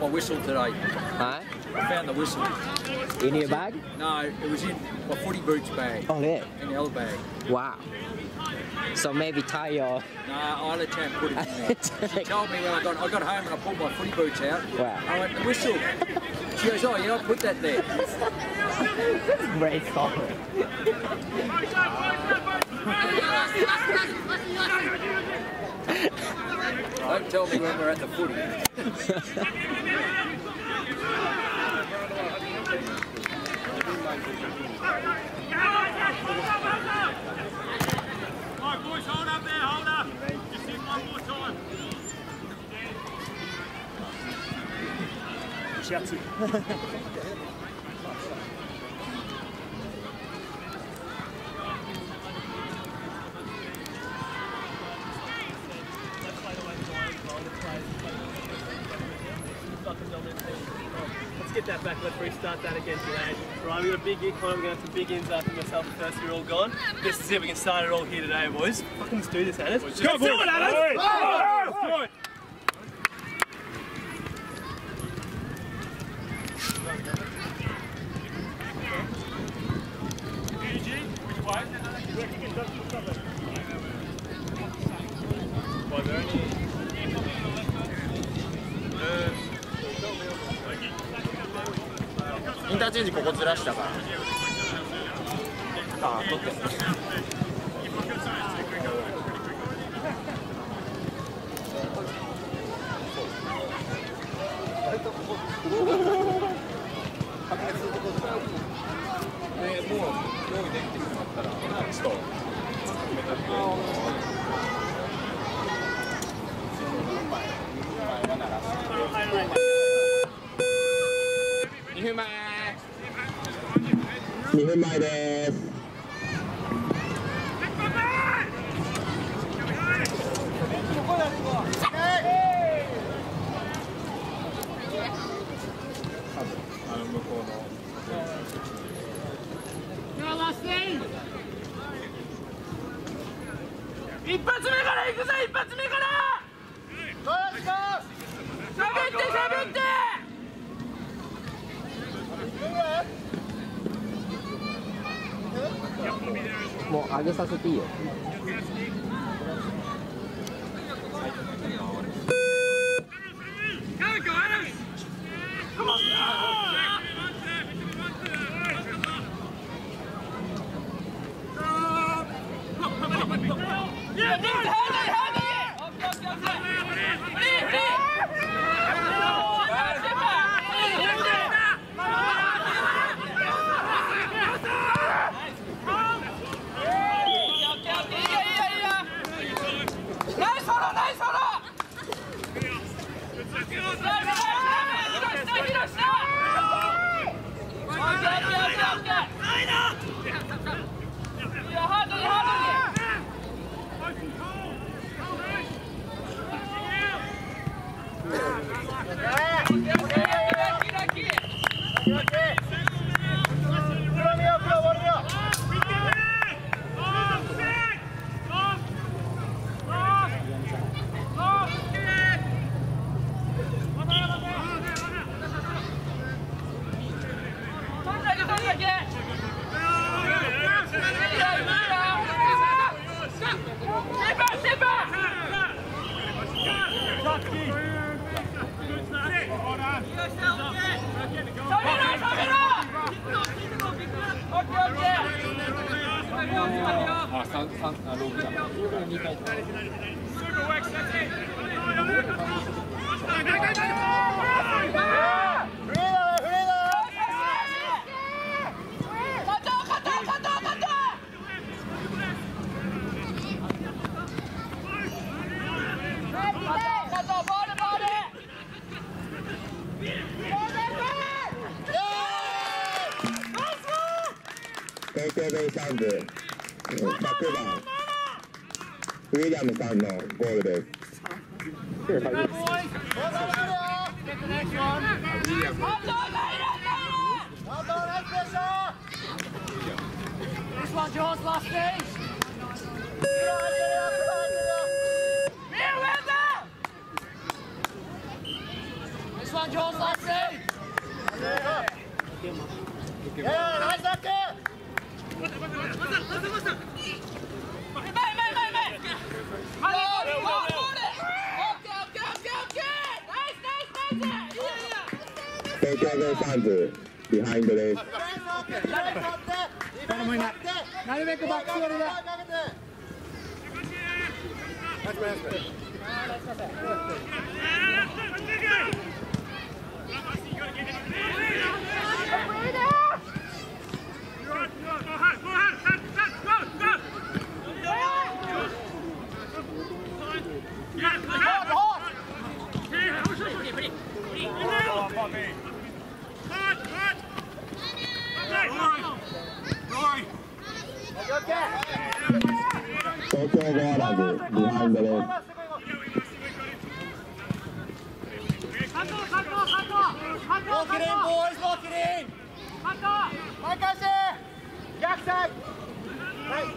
I found my whistle today. Huh? I found the whistle. In your bag? No, it was in my footy boots bag. Oh, yeah. In the other bag. Wow. So maybe tie your. No, I let Tam put it in there. she told me when I got I got home and I pulled my footy boots out. Wow. I went, the whistle. She goes, oh, yeah, I put that there. Great story. Tell me when we're at the footy. Alright, boys, hold up there, hold up. Just one more time. Let's get that back. Let's restart that again today. Right, we got a big in. We're going to have some big ins after myself and first. You're all gone. Just to see if we can start it all here today, boys. Fucking let's do this. Let's Go, do boys. it, Hannes. たから。あ取って。2分前。2分前2分前ですあの向こうの一発目から行くぜ一発目から喋って喋ってもう上げさせていいよ。あ、三、三、あ、六だ。二回。KKB 3部 it. 東京ベイサンズ100番ウィリアムさんのゴールです東京ベイスタです誰もいないます東京ゴアラーズ behind the list. Lock it in, boys, lock it in. 任せ Jackson! Right.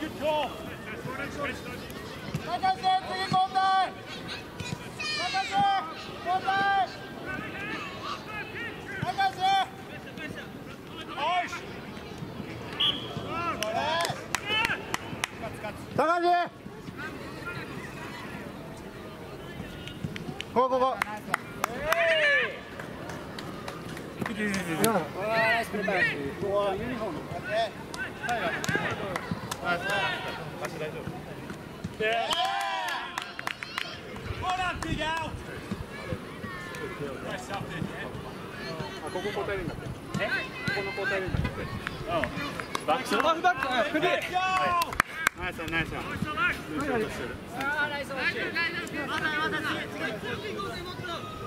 Good call!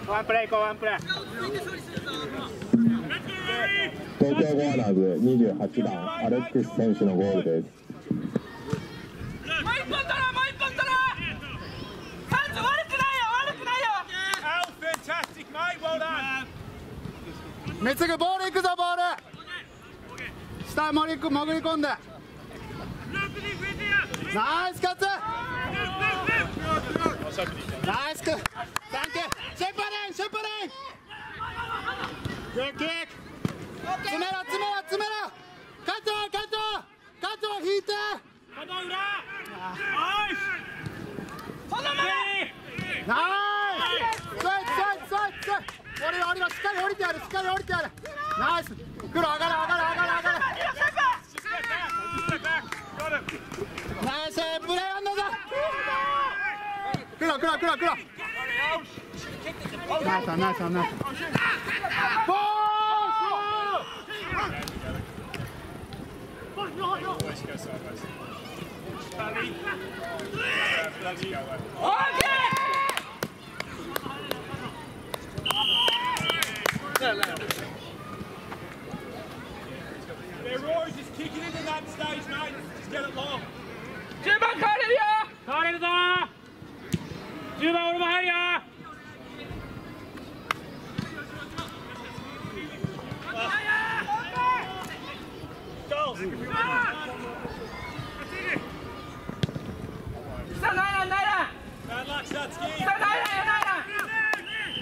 ワンプレー行こうワンプレー東京ゴアラーズ28番アレック。ス選手のゴールです。もう一本取ろうもう一本取ろうサンズ悪くないよ悪くないよ目つぐボール行くぞボール。下へ潜り潜り込んで。ナイスカッツナイスクサンキュー。シェパリンシェパリン。グッキック。詰めろ詰めろ詰めろ。加藤加藤加藤引いて。ナイス。スイッチスイッチスイッチスイッチ降りろ降りろしっかり降りてやるしっかり降りてやる。ナイス。黒上がる上がる上がる上がるナイス。プレーやんだぞ。黒黒黒黒。ナイスナイスナイスボー10番変われるよ変われるぞ10番俺も入るよ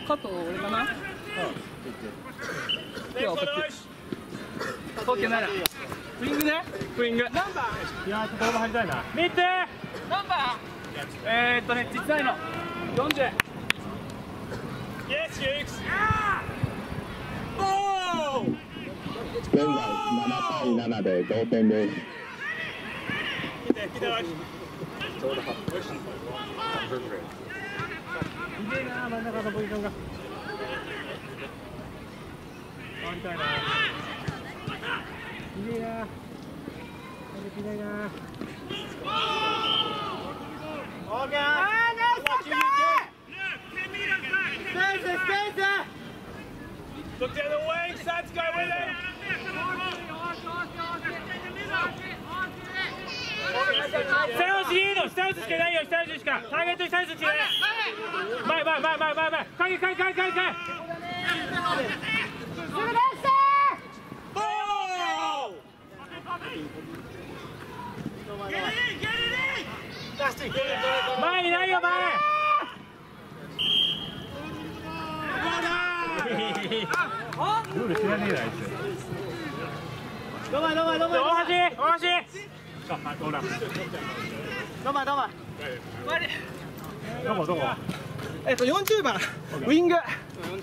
加藤俺かな今日はこっちオッケーナイランウイングねウイングナンバーい、いな。見てナンバーえー、っとね実際の40 Yes, Hughes! 現在7対7で同点です。い。いいな、真ん中のポジションが。回りたいな。いいな。できないな。オーケー。あ、ナイススペース、スペース。Look down the wing, Suns, go with it! 下打ちいいの下打ちしかないよ下打ちしかターゲット下打ちしかない前前前前前前前帰り帰り帰り帰り帰り前にないよ前ルール知らねえなあいつどまどまどま大橋大橋あほらどまどまどこどこえっと40番。ウィング東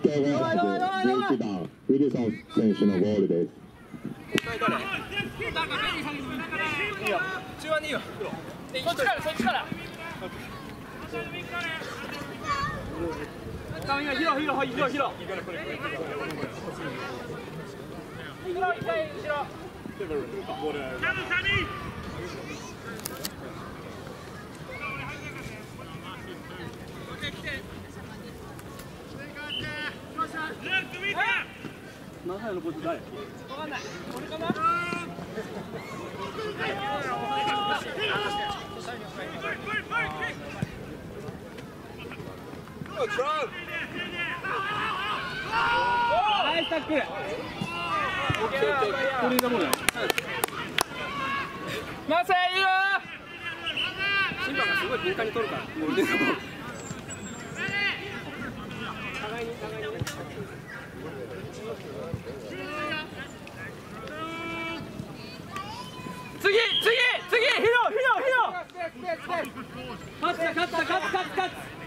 京ゴーラーズ11番。ウィルソン選手のゴールです中盤でいいよそっちからそっちから髪が広広広広マサいいよ審判がすごい敏感に取るからもう腕の次次次ヒロヒロヒロ勝った勝った勝った勝った勝った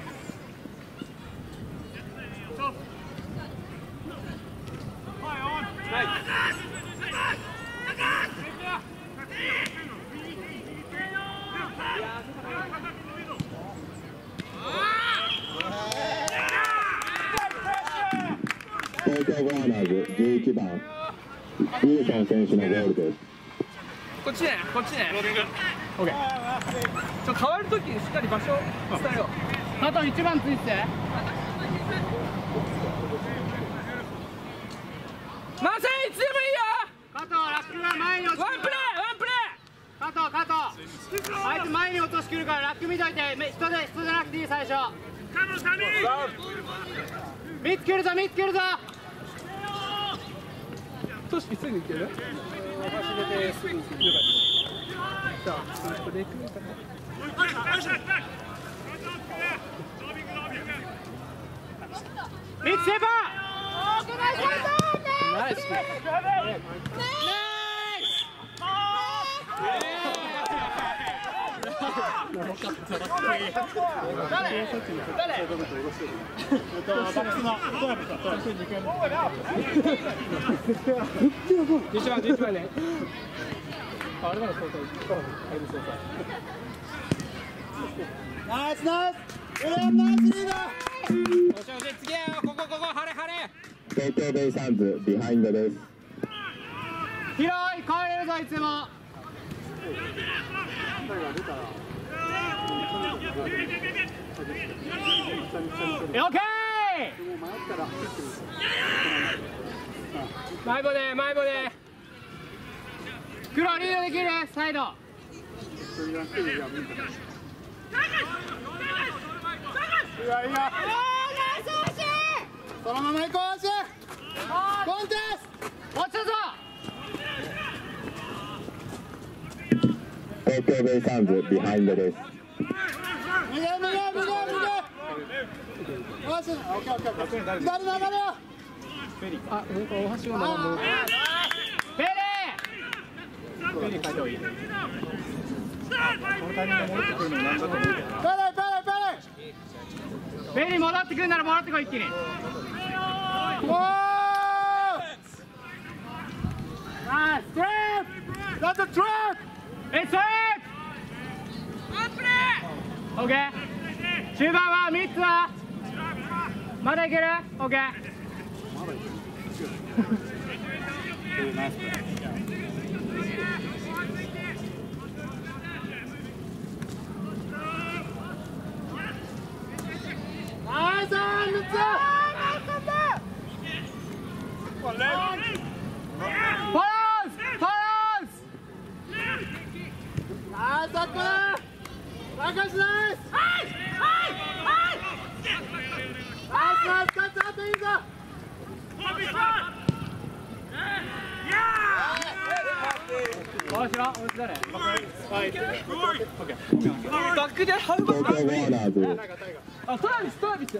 東京ゴーラーズ11番ウィルソン選手のゴールですこっちねこっちね。オッケー。ちょ変わるときにしっかり場所を伝えよう。加藤一番ついて。マセいつでもいいよ。加藤ラックが前に落ワンプレーワンプレ加藤加藤。あいつ前に落としくるからラック見といて。め人で人じゃなくていい最初。見つけるぞ見つけるぞートシキすぐ行ける？ミッツセパナイス11番11番ねあれまだそうそう入るそうナイスナイスウィリアムナイスリーダーよしよし次はここここ晴れ晴れ東京ベイサンズビハインドです広い帰れるぞいつもオッケー前ボで前ボで。黒リードできるサイド。いやいやそのまま行こうしコンテス落ちたぞ東京ベイサンズビハインドです。右右右右右よしオッケーオッケーオッケー左流れよあ大橋をもうペレペリー変えた方がいいペレペレペレベリー戻ってくるなら戻ってこい一気におーナイストラップ That's a trap! It's safe! オッケー。中盤は3つは？まだいける？オッケー。ナイス3つフォローズフォローズかっこいい高橋ナイスはいはいはいナイスナイスカットあといいぞバックでハウ東京ウォーナーズあトラビストラビス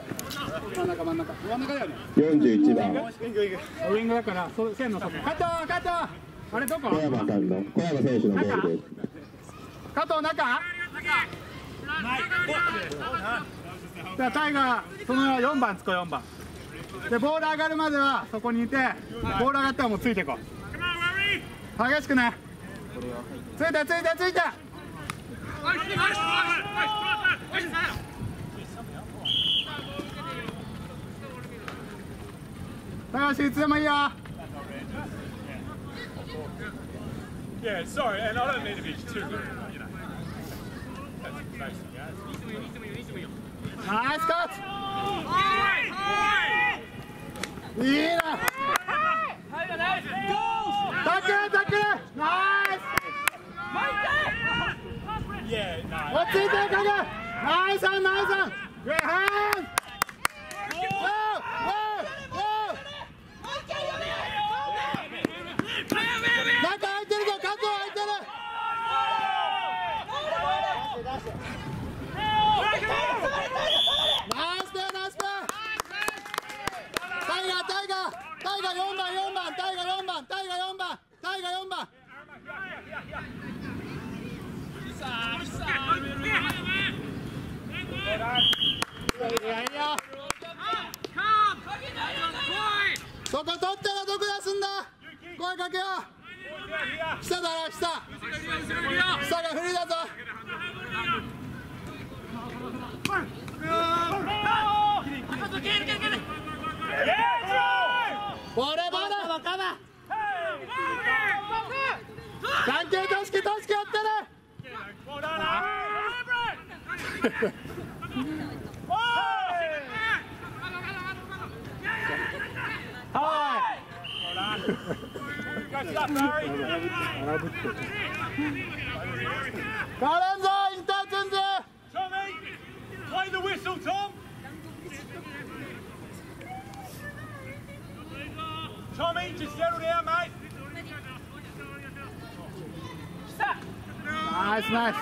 真ん中真ん中真ん中だね41番ウイングだからそう線の外加藤加藤あれどこ小山さんの小山選手のゴールです。加藤中じゃあタイガーその4番つこ4番でボール上がるまではそこにいてボール上がったらもうついていこう激しくねついてついてついて高橋いつでもいいよ Yeah, sorry, and I don't mean to be too good, you know. ナイスカットいいねタックルタックルナイ Yeah, no. ス落ち着いてる影ナイスオンナイスオングレーハンウォーウォーウォー中空いてるぞ加藤空いてるナイスプレーナイスプレータイガータイガータイガー4番4番タイガー4番タイガー4番タイガー4番いいよいいよそこ取ったらどこ出すんだ声かけよう下だろ下下がフリーだぞボールボール関係としきとしきやってるカレンゾーインターチェンジ Tommy, play the whistle, Tom. Tommy, just settle down, mate. ナイスナイ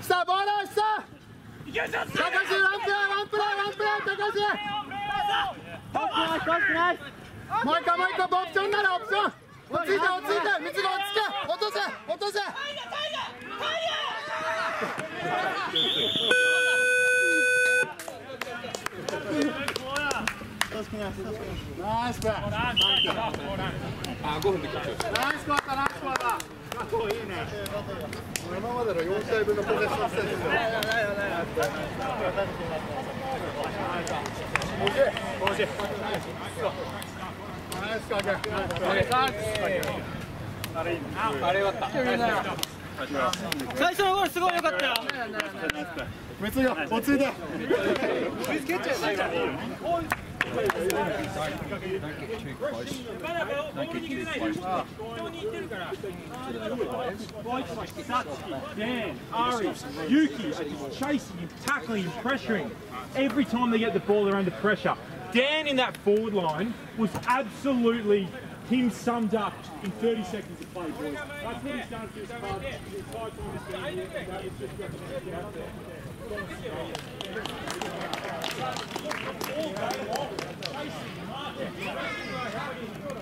ス下ボール下高橋ワンプレーワンプもう一回もう一回オプションならオプション。落ち着いて落ち着いて。三つが落ち着け。落とせ落とせ。ナイスあ、5分で結局。スクワットナイススクワット加藤いいね今までの4試合分のポゼッションステージナイスかけ最初のゴールすごい良かったよ三つよ落ち着いて Dan, Ari, Yuki are just chasing him, tackling him, pressuring. Every time they get the ball, they're under pressure. Dan in that forward line was absolutely him summed up in 30 seconds of play, boys. That's what he's done for his club. He's to.